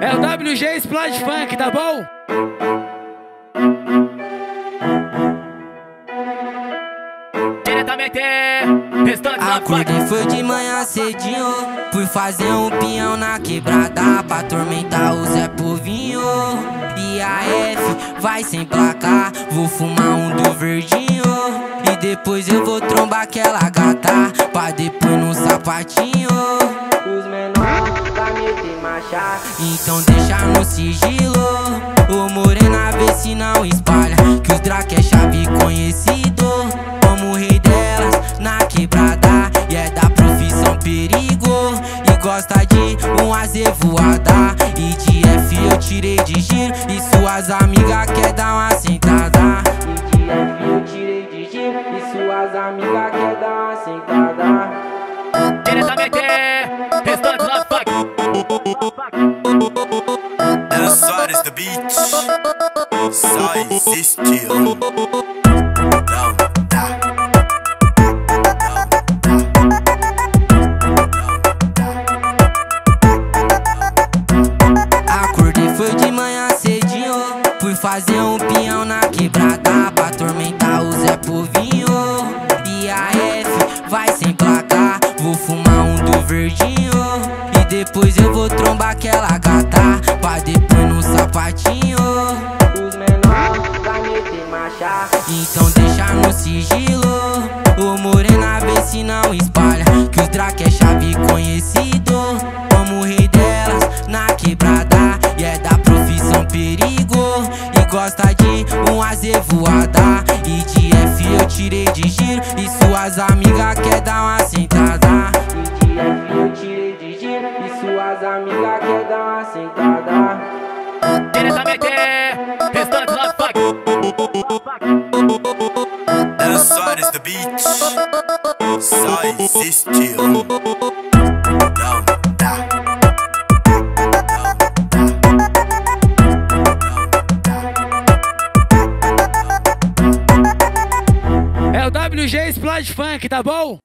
É o WG Splash Funk, tá bom? Diretamente, restante Acordei foi de manhã cedinho Fui fazer um pinhão na quebrada Pra atormentar o Zé Povinho. E a F vai sem placar Vou fumar um do verdinho. E depois eu vou trombar aquela gata Pra depois no sapatinho Então deixa no sigilo. Ô morena vê se não espalha Que os Drac é chave conhecido Como o rei delas na quebrada. E é da profissão perigo. E gosta de um azevoada E de F eu tirei de giro. E suas amigas quer dar uma sentada. E de F eu tirei de giro. E suas amigas quer dar uma sentada beat Só existe Acordei foi de manhã cedinho. Fui fazer um pinhão na quebrada Pra atormentar o Zé Povinho. E a F vai sem placar Vou fumar um do verdinho depois eu vou trombar aquela gata Pra depois no sapatinho. Os menores vai meter marcha. Então deixa no sigilo. Ô morena vê se não espalha Que os Drac é chave conhecido. Como o rei delas na quebrada E é da profissão perigo. E gosta de um azevoada E de F eu tirei de giro. E suas amigas quer dar uma sentada Diretamente, restante do funk. Ela Soares do beat Só existe um Não dá. É o WG Splash Funk, tá bom?